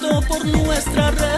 por nuestra red.